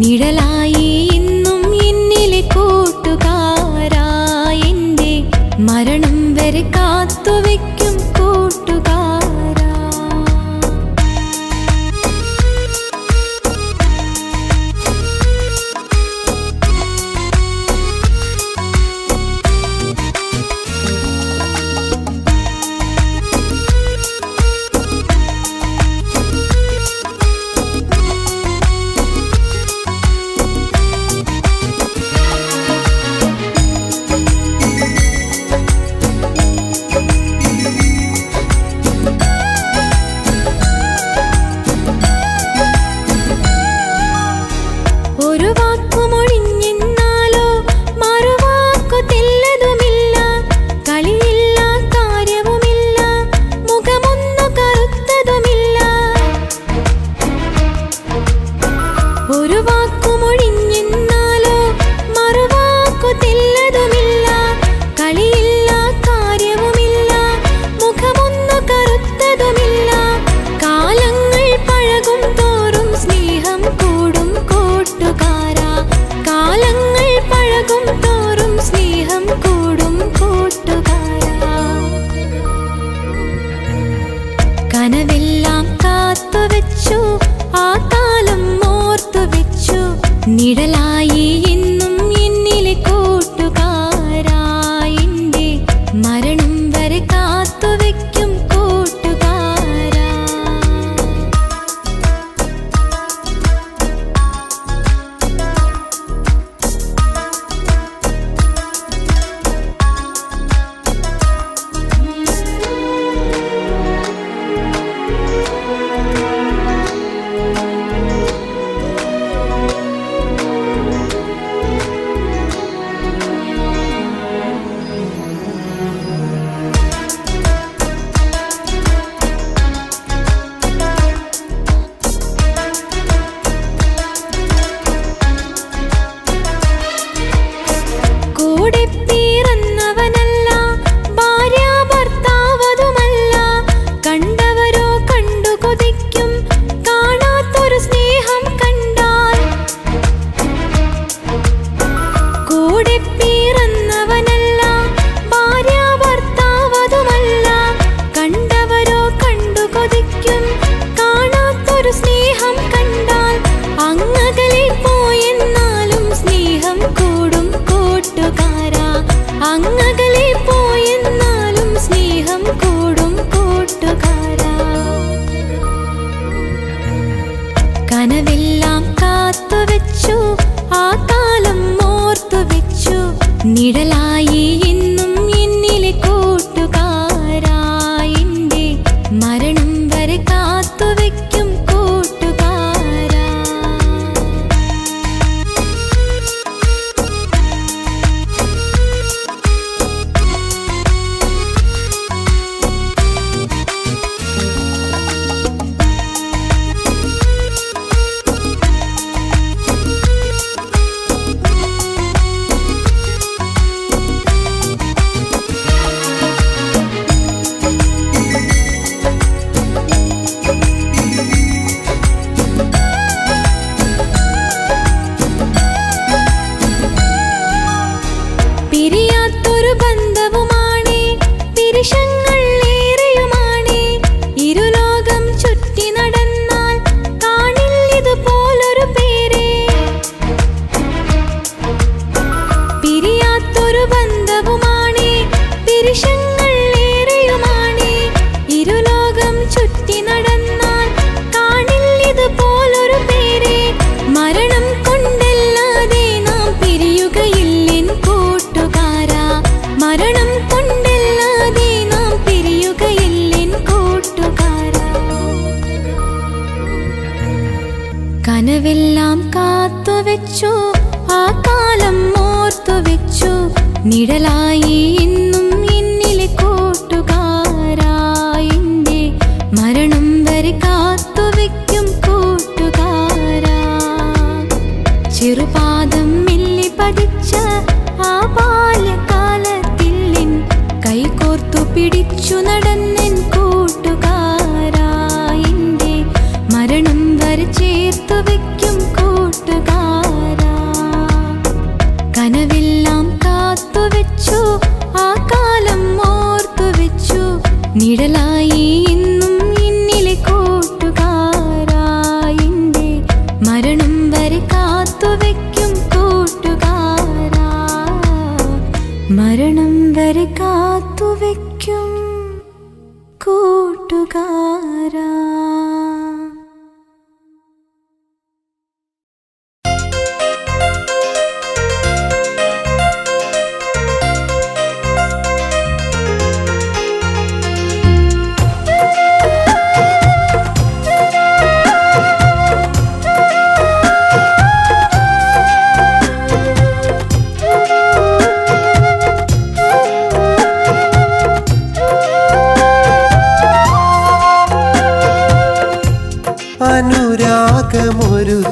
Nirela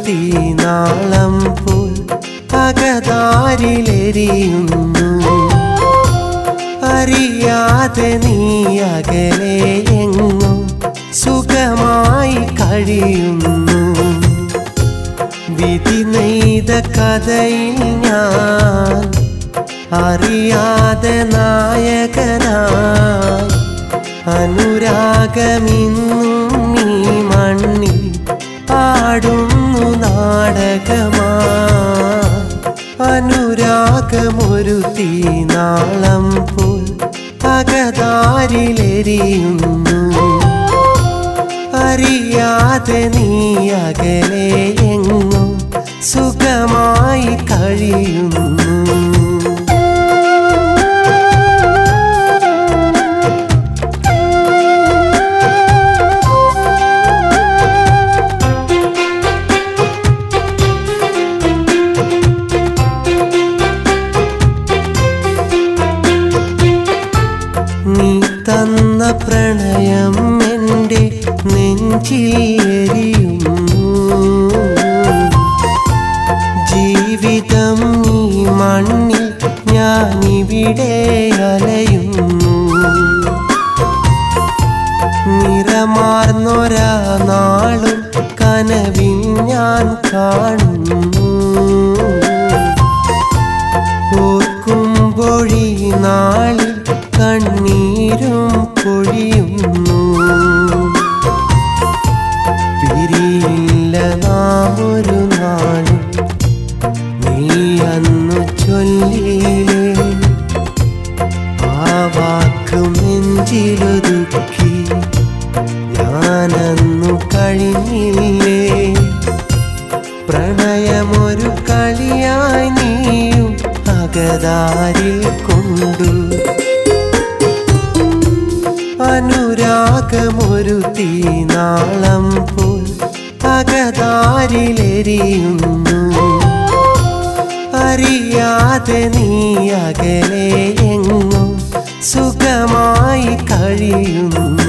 തീനാളം പോൽ അകതാരിലെരിയുന്നു. അറിയാതെ നീ അകലെ എങ്ങും സുഖമായി കഴിയുന്നു. വിധി നെയ്ത കഥയിൽ ഞാൻ അറിയാതെ നായകനായി അനുരാഗമിന്നും നീ മണ്ണിൽ പാടും ഒരു തീനാളം പോൽ അകതാരിലെരിയുന്നു. അറിയാതെ നീ അകലെ എങ്ങും സുഖമായി കഴിയുന്നു. നാളം പോൽ അകതാരിലെരിയുന്നു. അറിയാതെ നീ അകലെ എങ്ങും സുഖമായി കഴിയുന്നു.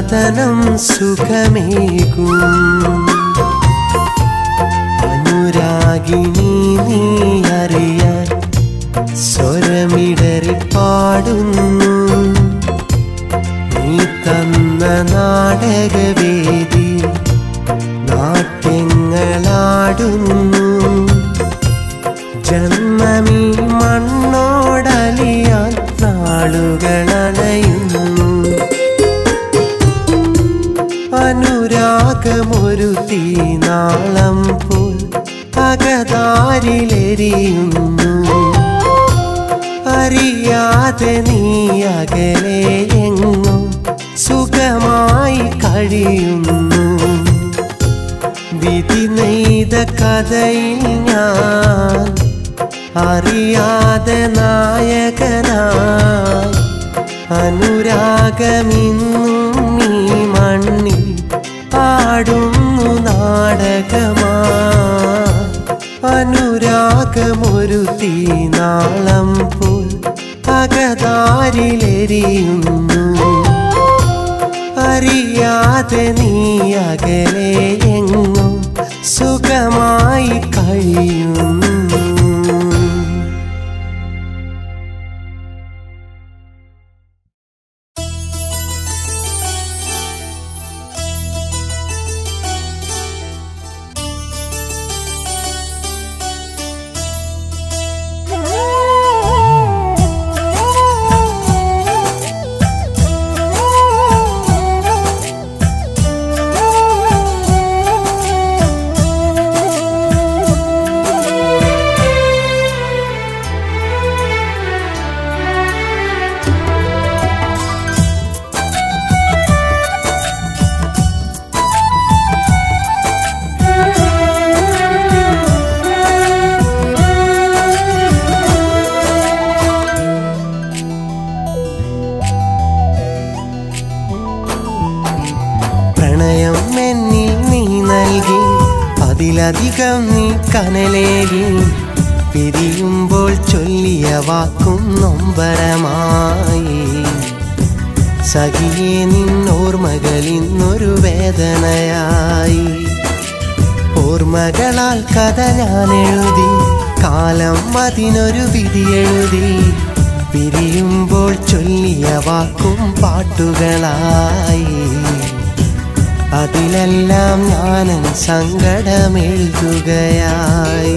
പതനം സുഖമേകും അനുരാഗിനി നീ അകതാരിലെരിയുന്നു അറിയാതെ നീ അകലെ എങ്ങും സുഖമായി കനലേകി പിരിയുമ്പോൾ ചൊല്ലിയ വാക്കും നൊമ്പരമായി. സഖിയെ നിന്നോർമകളിൽ ഇന്നൊരു വേദനയായി. ഓർമ്മകളാൽ കഥ ഞാൻ എഴുതി കാലം അതിനൊരു വിധി എഴുതി. പിരിയുമ്പോൾ ചൊല്ലിയ വാക്കും പാട്ടുകളായി. അതിലെല്ലാം ഞാനൻ സങ്കടമെഴുതുകയായി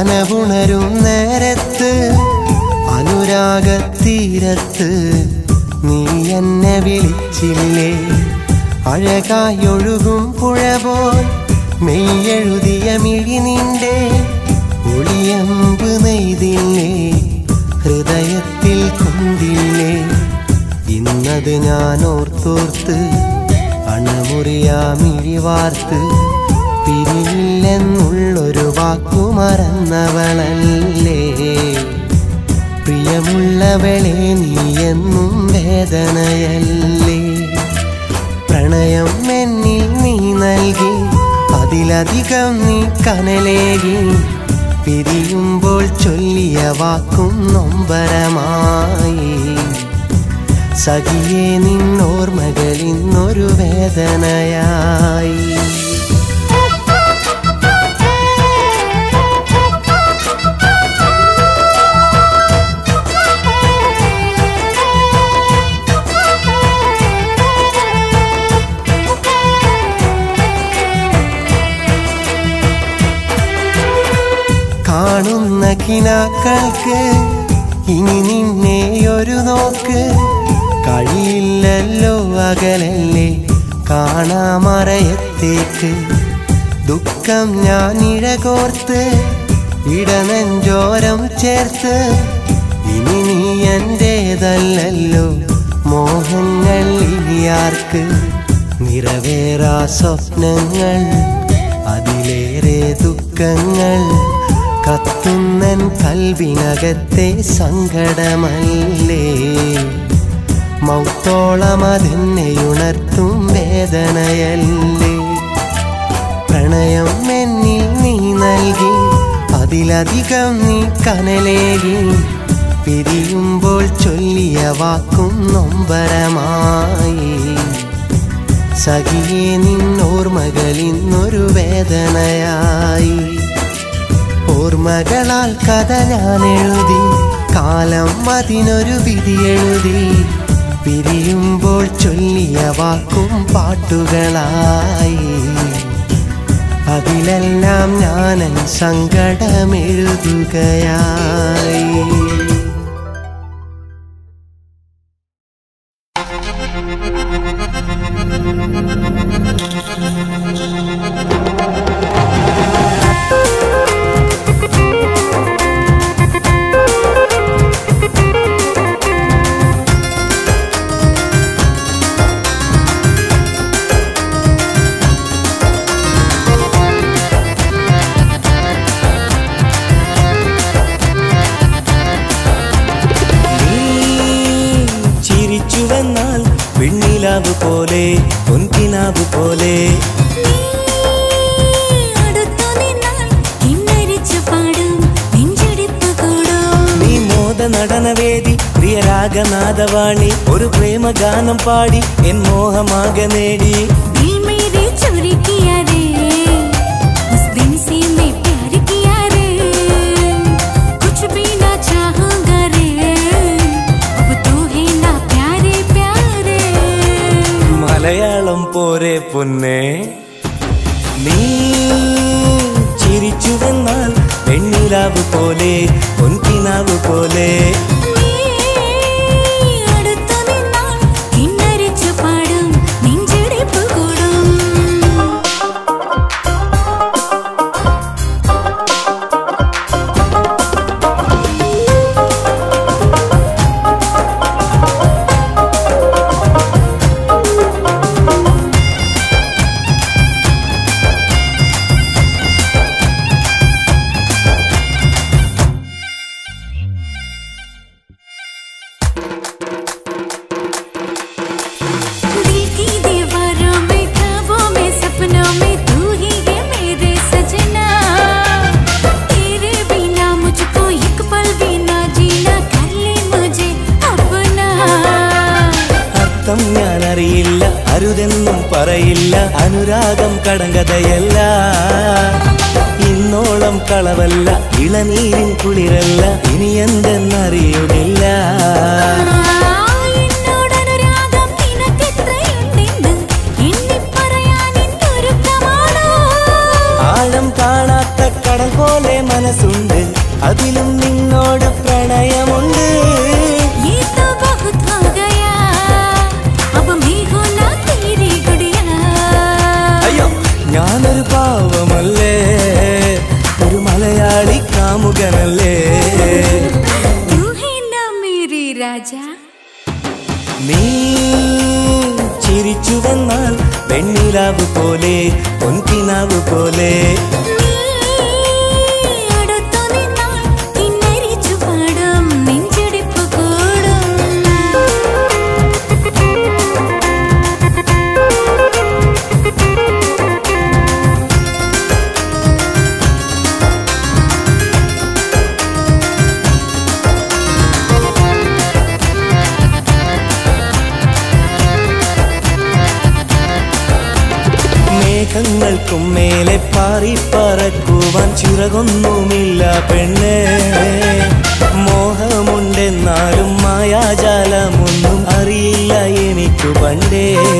കനവുണരും നേരത്ത് അനുരാഗത്തീരത്ത് നീ എന്നെ വിളിച്ചില്ലേ? അഴകായൊഴുകും പുഴ പോൽ മെയ്യെഴുതിയ മിഴി നിന്റെ. ഒളിയമ്പ് നെയ്തില്ലേ? ഹൃദയത്തിൽ കൊണ്ടില്ലേ ഇന്നത് ഞാൻ ഓർത്തോർത്ത് അണമുറിയാ മിഴിവാർത്ത്. പിരിയില്ലെന്നുള്ളൊരു വാക്കു മറന്നവളല്ലേ പ്രിയമുള്ളവളെ നീ എന്നും വേദനയല്ലേ? പ്രണയം എന്നിൽ നീ നൽകി അതിലധികം നീ കനലേകി പിരിയുമ്പോൾ ചൊല്ലിയ വാക്കും നൊമ്പരമായി. സഖിയെ നിന്നോർമകളിന്നൊരു വേദനയായി. കണക്കിനാക്കൾക്ക് ഇനി നിന്നെ ഒരു നോക്ക്. കഴിയില്ലല്ലോ അകലല്ലേ കാണാമറയത്തേക്ക്. ദുഃഖം ഞാൻ ഇഴകോർത്ത് ഇടനഞ്ചോരം ചേർത്ത്. ഇനി നീ എന്റെതല്ലോ മോഹങ്ങൾ ഇനിയാർക്ക് നിറവേറാ സ്വപ്നങ്ങൾ അതിലേറെ ദുഃഖങ്ങൾ. കത്തുന്നൻ കൽവിനകത്തെ സങ്കടമല്ലേ? മൗത്തോളം ഉണർത്തും വേദനയല്ലേ? പ്രണയം എന്നിൽ നീ നൽകി അതിലധികം നീ കനലേകി പിരിയുമ്പോൾ ചൊല്ലിയ വാക്കും നൊമ്പരമായി. സഖിയെ നിന്നോർമകളിന്നൊരു വേദനയായി. ഓർമ്മകളാൽ കഥ ഞാൻ എഴുതി കാലം അതിനൊരു വിധി എഴുതി. പിരിയുമ്പോൾ ചൊല്ലിയ വാക്കും പാട്ടുകളായി. അതിലെല്ലാം ഞാനൻ സങ്കടമെഴുതുകയാണ് नीलाव पोले उनकी नाव पोले മനസ്സുണ്ട്. അതിലും one day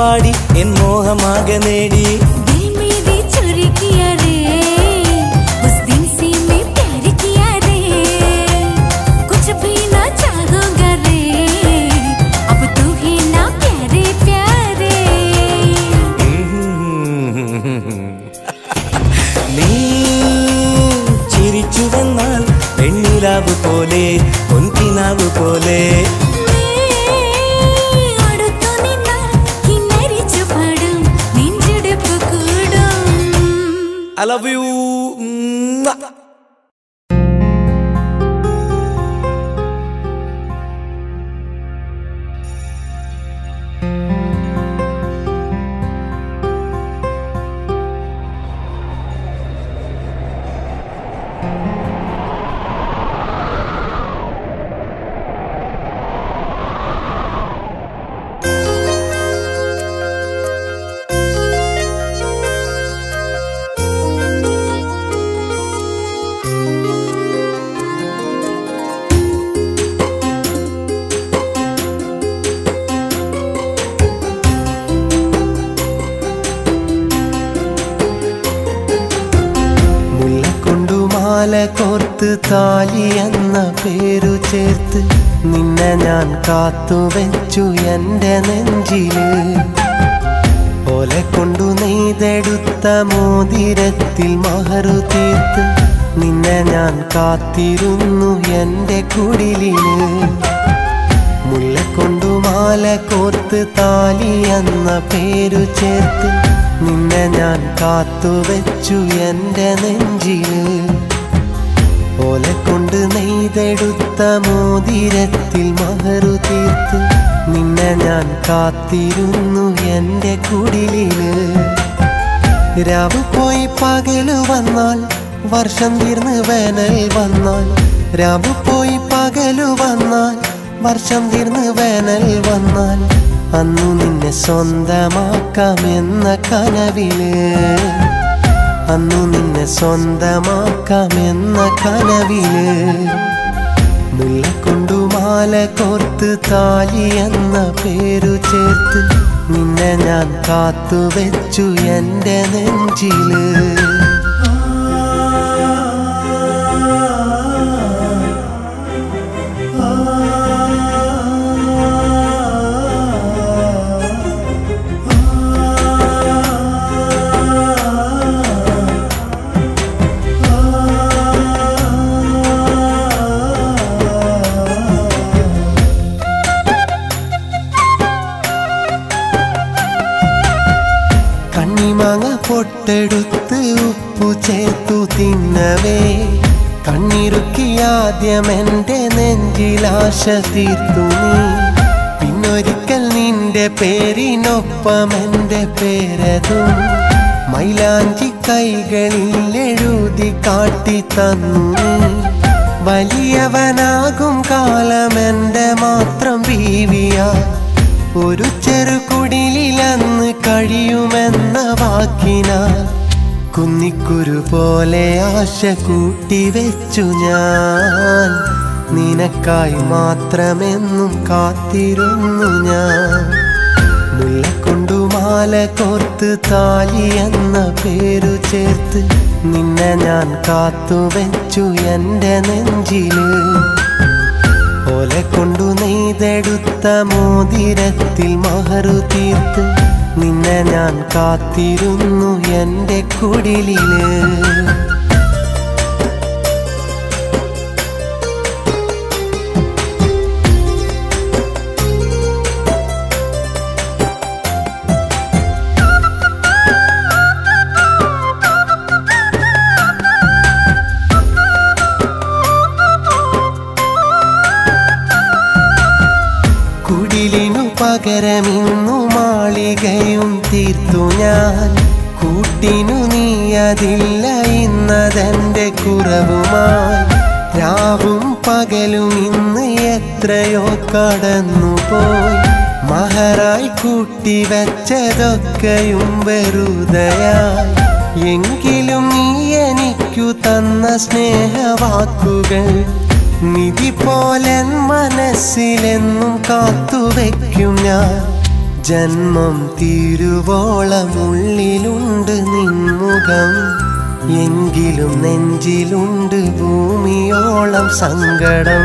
പാടി എൻ മോഹമാകെ നേടി. മാല കോർത്ത് താലി എന്ന പേരു ചേർത്ത് നിന്നെ ഞാൻ കാത്തു വെച്ചു എന്റെ നെഞ്ചിൽ. ഓലെ കൊണ്ടു നെയ്തെടുത്ത മോതിരത്തിൽ മഹറു തീർത്ത് നിന്നെ ഞാൻ കാത്തിരുന്നു എന്റെ കുടിലിൽ. മുല്ലക്കൊണ്ടു മാല കോർത്ത് താലി എന്ന പേരു ചേർത്ത് നിന്നെ ഞാൻ കാത്തു വെച്ചു എന്റെ നെഞ്ചിൽ. ഓലെ കൊണ്ട് നെയ്തെടുത്ത മോതിരത്തിൽ മഹറു തീർത്ത്. നിന്നെ ഞാൻ കാത്തിരുന്നു എന്റെ കുടിലിൽ. രാവ് പോയി പകൽ വന്നാൽ വർഷം തീർന്ന് വേനൽ വന്നാൽ. രാവ് പോയി പകൽ വന്നാൽ വർഷം തീർന്ന് വേനൽ വന്നാൽ. അന്നു നിന്നെ സ്വന്തമാക്കാമെന്ന കനവിൽ. അന്നു നിന്നെ സ്വന്തമാക്കാമെന്ന കനവിൽ മുല്ലക്കൊണ്ടു മാല കോർത്ത് താലി എന്ന പേരു ചേർത്ത് നിന്നെ ഞാൻ കാത്തു വെച്ചു എന്റെ നെഞ്ചിൽ. പൊട്ടെടുത്ത് ഉപ്പു ചേർത്തു തിന്നവേ. കണ്ണിറുക്കി നെഞ്ചിലാശ തീർത്തു നീ. പിന്നൊരിക്കൽ നിന്റെ പേരിനൊപ്പം എന്റെ പേരതും. മൈലാഞ്ചി കൈകളിൽ എഴുതി കാട്ടി തന്നു വലിയവനാകും കാലം എന്റെ മാത്രം ബീവിയ. ഒരു ചെറുകുടിലന്ന് കഴിയുമെന്ന വാക്കിനാൽ കുന്നിക്കുരു പോലെ ആശ കൂട്ടി വെച്ചു ഞാൻ. നിനക്കായി മാത്രമെന്നും കാത്തിരുന്നു ഞാൻ. മുല്ലക്കൊണ്ടു മാല കോർത്ത് താലി എന്ന പേരു ചേർത്ത് നിന്നെ ഞാൻ കാത്തു വെച്ചു എന്റെ നെഞ്ചിൽ. ഓലെ കൊണ്ടു നെയ്തെടുത്ത മോതിരത്തിൽ മഹറു തീർത്ത് നിന്നെ ഞാൻ കാത്തിരുന്നു എന്റെ കുടിലിൽ. കുടിലിനു പകരമിന്നു മാളികയും തീർത്തു ഞാൻ. കൂട്ടിനു നീ അതില്ല ഇന്നതെന്റെ കുറവുമായി. രാവും പകലും ഇന്ന് എത്രയോ കടന്നുപോയി. മഹറായി കൂട്ടി വെച്ചതൊക്കെയും വെറുതയായി. എങ്കിലും നീ എനിക്കു തന്ന സ്നേഹവാക്കുകൾ നിധി പോലെ മനസ്സിലെന്നും കാത്തുവെക്കും ഞാൻ. ജന്മം തിരുവോളമുള്ളിലുണ്ട് നിൻമുഖം. എങ്കിലും നെഞ്ചിലുണ്ട് ഭൂമിയോളം സങ്കടം.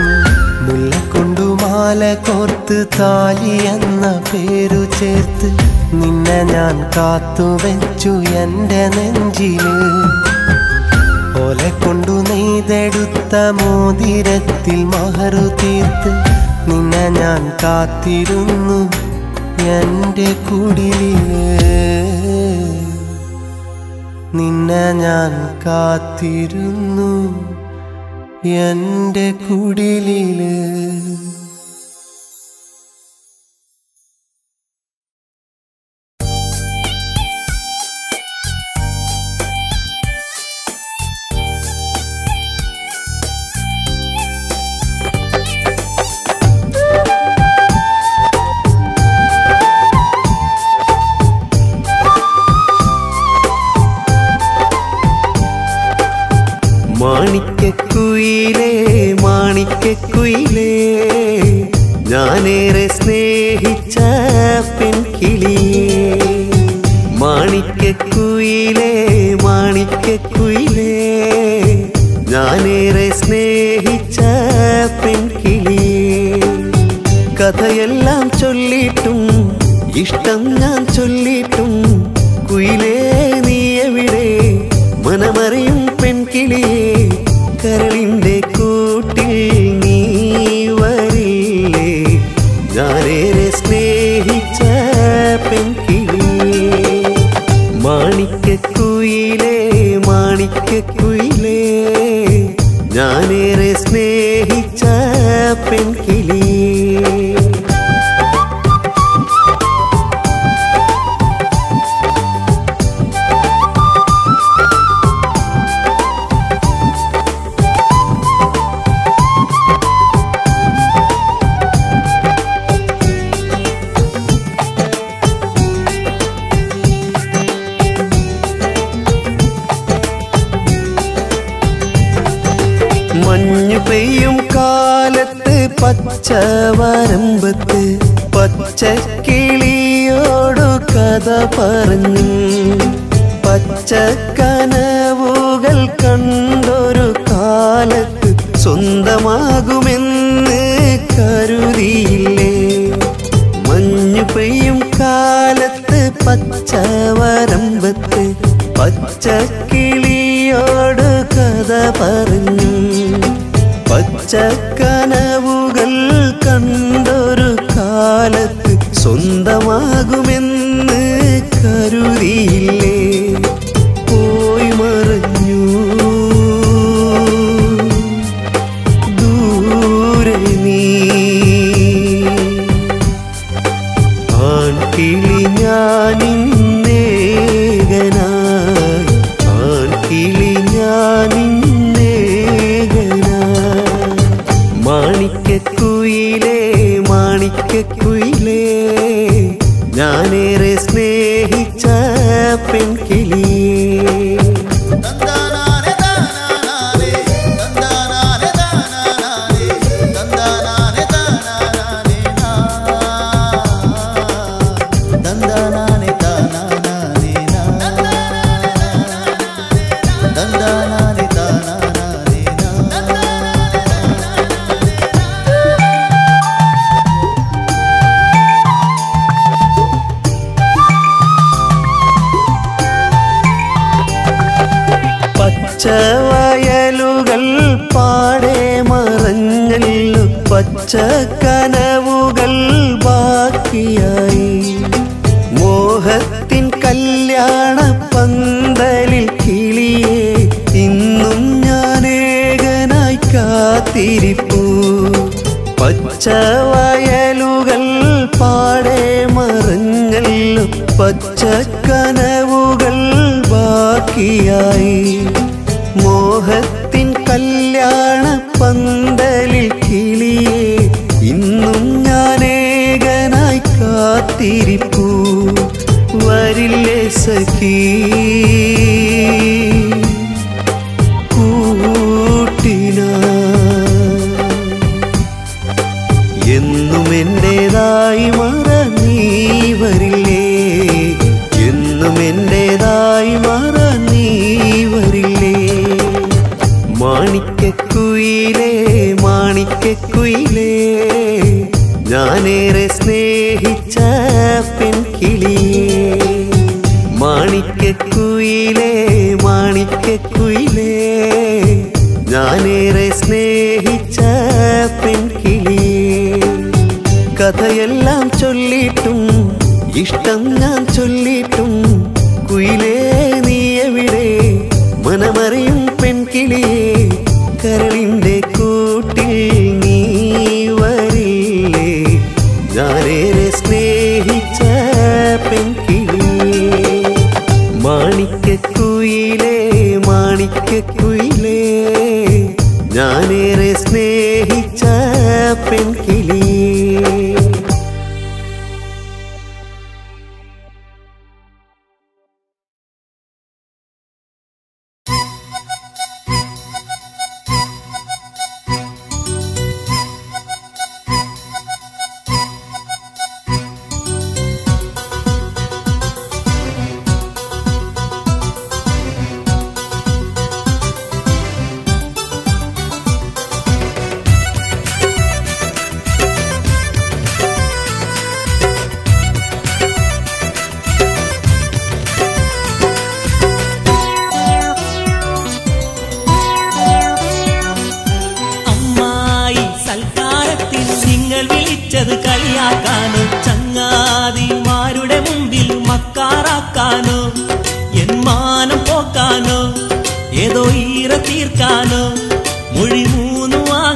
മുല്ലക്കൊണ്ടു മാല കോർത്ത് താലി എന്ന പേരു ചേർത്ത് നിന്നെ ഞാൻ കാത്തുവെച്ചു എന്റെ നെഞ്ചിൽ. ഓലെ കൊണ്ടു നെയ്തെടുത്ത മോതിരത്തിൽ മഹറു തീർത്ത് നിന്നെ ഞാൻ കാത്തിരുന്നു. എന്റെ കുടിലിൽ നിന്നെ ഞാൻ കാത്തിരുന്നു. എന്റെ കുടിലിൽ പച്ച വരമ്പത്ത് പച്ചക്കിളിയോടു കഥ പറഞ്ഞു പച്ച കനവുകൾ കണ്ടൊരു കാലത്ത് സ്വന്തമാകുമെന്ന് കരുതിയില്ലേ? മഞ്ഞു പെയ്യും കാലത്ത് പച്ച വരമ്പത്ത് പച്ചക്കിളിയോട് കഥ പറഞ്ഞു പച്ചക്കനവുകൾ മാണിക്കക്കുയിലേ മാണിക്കക്കുയിലേ. ഞാനേറെ സ്നേഹിച്ച പെൺകിളിയേ. കനവുകൾ ബാക്കിയായി. മോഹത്തിൻ കല്യാണ പന്തലിൽ കിളിയേ ഇന്നും ഞാനേകനായി കാത്തിരിപ്പൂ. വരില്ലേ സഖീ? ഇഷ്ടം ഞാൻ ചൊല്ലിട്ടും കുയിലേ നീ എവിടെ? മനമറിയും പെൺകിളിയെ കരളിന്റെ കൂട്ടിൽ നീ വരില്ലേ? ഞാനേറെ സ്നേഹിച്ച പെൺകിളിയേ മാണിക്കക്കുയിലേ മാണിക്കക്കുയിലേ ഞാനേറെ സ്നേഹിച്ച പെൺകിളിയേ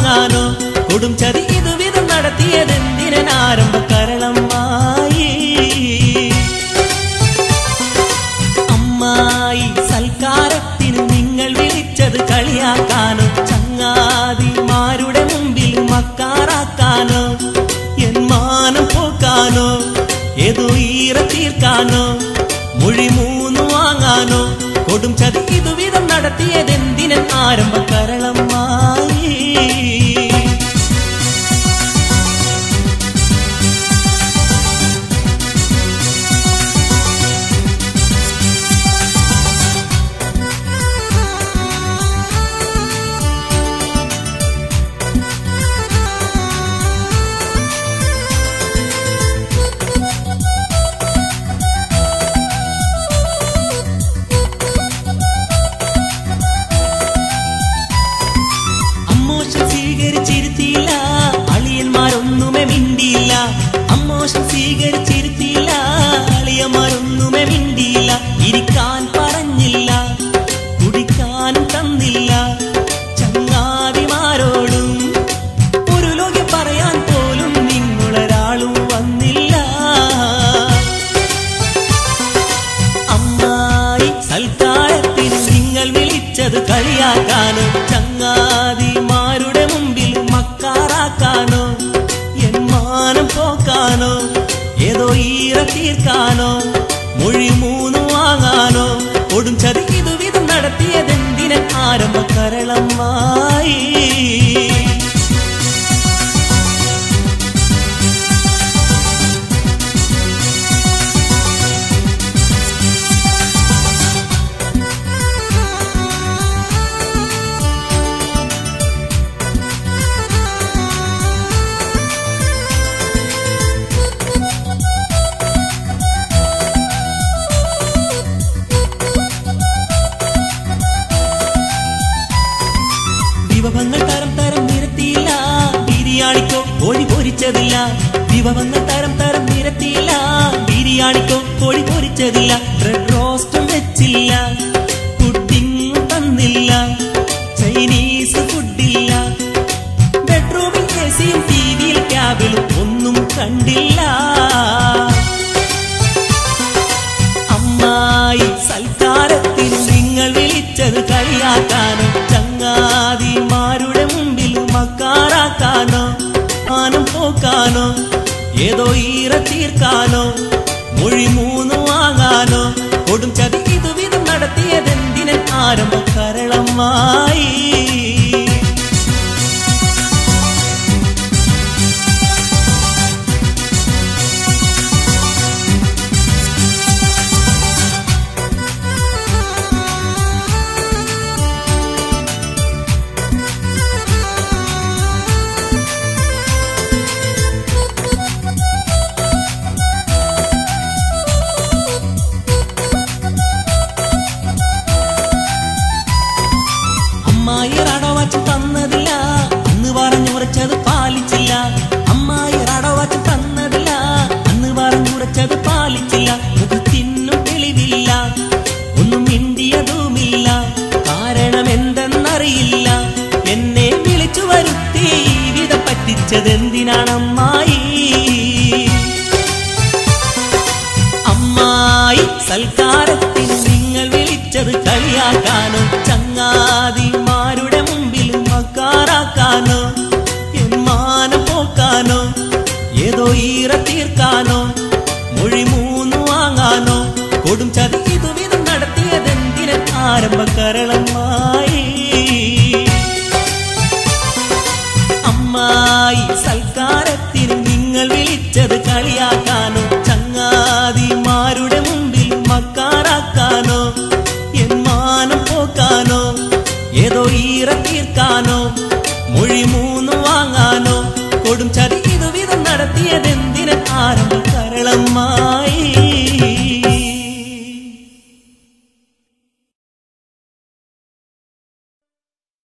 മൂന്നു കൊടും ചതി ഇതുവിധം നടത്തിയതെന്തിനാരംഭ കരളമായി? അമ്മായി സൽക്കാരത്തിന് നിങ്ങൾ വിളിച്ചത് കളിയാക്കാനോ? ചങ്ങാതിമാരുടെ മുമ്പിൽ മക്കാറാക്കാനോ? എൻ മാനം പോക്കാനോ? ഏതോ ഈറ തീർക്കാനോ? മൊഴി മൂന്നു വാങ്ങാനോ? കൊടും ചതി ഇതുവിധം കരളമായി? കോഴി പൊരിച്ചതില്ല. റെഡ് റോസ്റ്റും വെച്ചില്ല. തന്നില്ല. ചൈനീസ് ഫുഡില്ല ബെഡ്റൂമിൽ എസിയും സിയും ടി വിയിൽ ക്യാബിലും ഒന്നും കണ്ടില്ല. അമ്മായി സൽക്കാരത്തിൽ നിങ്ങൾ വിളിച്ചത് കളിയാക്കാനോ ചങ്ങാതിമാരുടെ മുമ്പിൽ മക്കാറാക്കാനോ ആനം പോക്കാനോ ഏതോ ഈറ തീർക്കാനോ മൊഴി മൂന്ന് വാങ്ങാനോ കൊടും ചതി ഇതുവിധം നടത്തിയതെന്തിനും? ആരംഭ കരളമായി